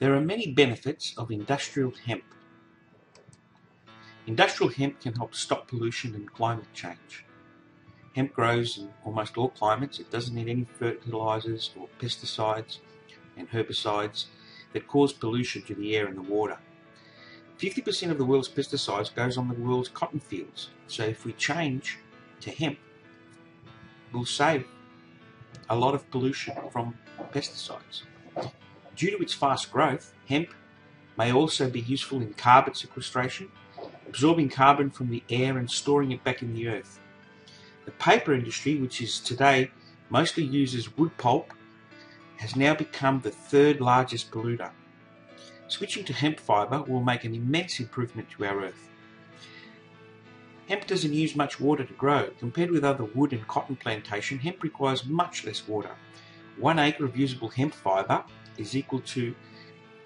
There are many benefits of industrial hemp. Industrial hemp can help stop pollution and climate change. Hemp grows in almost all climates. It doesn't need any fertilizers or pesticides and herbicides that cause pollution to the air and the water. 50% of the world's pesticides goes on the world's cotton fields. So if we change to hemp, we'll save a lot of pollution from pesticides. Due to its fast growth, hemp may also be useful in carbon sequestration, absorbing carbon from the air and storing it back in the earth. The paper industry, which is today mostly uses wood pulp, has now become the third largest polluter. Switching to hemp fibre will make an immense improvement to our earth. Hemp doesn't use much water to grow. Compared with other wood and cotton plantation, hemp requires much less water. One acre of usable hemp fibre is equal to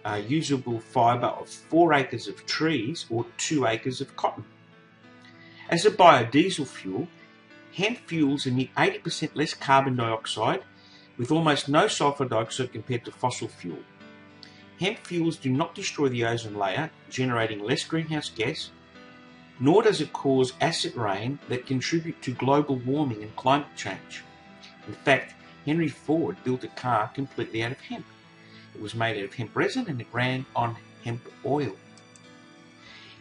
a usable fibre of four acres of trees or two acres of cotton. As a biodiesel fuel, hemp fuels emit 80% less carbon dioxide with almost no sulfur dioxide compared to fossil fuel. Hemp fuels do not destroy the ozone layer, generating less greenhouse gas, nor does it cause acid rain that contribute to global warming and climate change. In fact, Henry Ford built a car completely out of hemp. It was made out of hemp resin and it ran on hemp oil.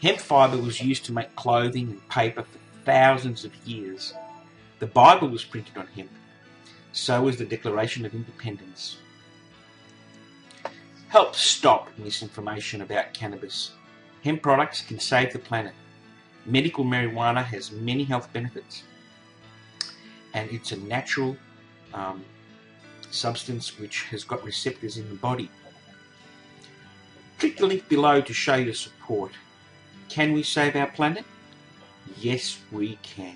Hemp fiber was used to make clothing and paper for thousands of years. The Bible was printed on hemp. So was the Declaration of Independence. Help stop misinformation about cannabis. Hemp products can save the planet. Medical marijuana has many health benefits, and it's a natural um, substance which has got receptors in the body. Click the link below to show your support. Can we save our planet? Yes, we can.